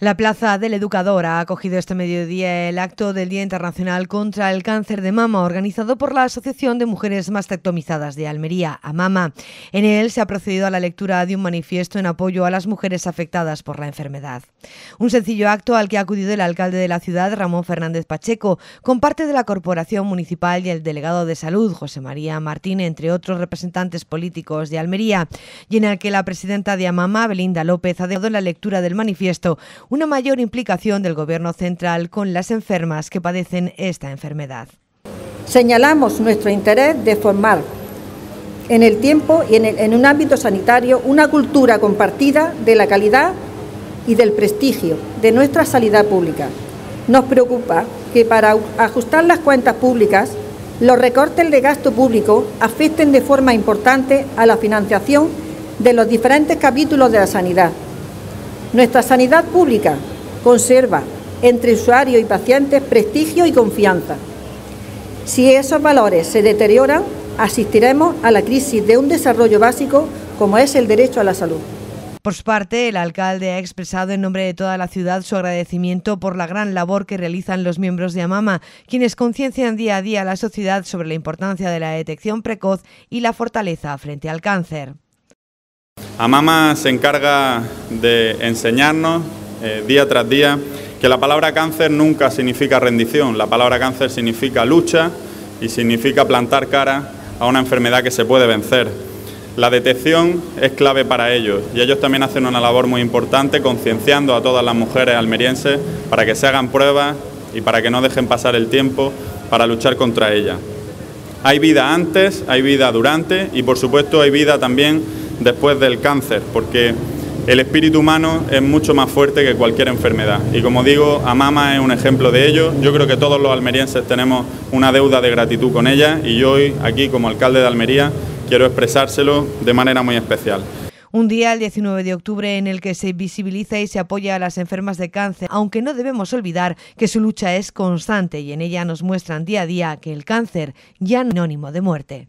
La Plaza del Educador ha acogido este mediodía el acto del Día Internacional contra el Cáncer de Mama, organizado por la Asociación de Mujeres Mastectomizadas de Almería, AMAMA. En él se ha procedido a la lectura de un manifiesto en apoyo a las mujeres afectadas por la enfermedad. Un sencillo acto al que ha acudido el alcalde de la ciudad, Ramón Fernández Pacheco, con parte de la Corporación Municipal y el delegado de Salud, José María Martín, entre otros representantes políticos de Almería, y en el que la presidenta de AMAMA, Belinda López, ha dado la lectura del manifiesto una mayor implicación del Gobierno central con las enfermas que padecen esta enfermedad. Señalamos nuestro interés de formar en el tiempo y en, un ámbito sanitario una cultura compartida de la calidad y del prestigio de nuestra sanidad pública. Nos preocupa que para ajustar las cuentas públicas los recortes de gasto público afecten de forma importante a la financiación de los diferentes capítulos de la sanidad nuestra sanidad pública conserva entre usuarios y pacientes prestigio y confianza. Si esos valores se deterioran, asistiremos a la crisis de un desarrollo básico como es el derecho a la salud. Por su parte, el alcalde ha expresado en nombre de toda la ciudad su agradecimiento por la gran labor que realizan los miembros de AMAMA, quienes conciencian día a día a la sociedad sobre la importancia de la detección precoz y la fortaleza frente al cáncer. Amama se encarga de enseñarnos eh, día tras día que la palabra cáncer nunca significa rendición, la palabra cáncer significa lucha y significa plantar cara a una enfermedad que se puede vencer. La detección es clave para ellos y ellos también hacen una labor muy importante concienciando a todas las mujeres almerienses para que se hagan pruebas y para que no dejen pasar el tiempo para luchar contra ella. Hay vida antes, hay vida durante y por supuesto hay vida también después del cáncer, porque el espíritu humano es mucho más fuerte que cualquier enfermedad. Y como digo, Amama es un ejemplo de ello. Yo creo que todos los almerienses tenemos una deuda de gratitud con ella y yo hoy, aquí como alcalde de Almería, quiero expresárselo de manera muy especial. Un día, el 19 de octubre, en el que se visibiliza y se apoya a las enfermas de cáncer, aunque no debemos olvidar que su lucha es constante y en ella nos muestran día a día que el cáncer ya no es sinónimo de muerte.